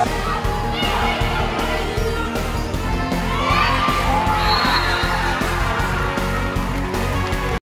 Yeah.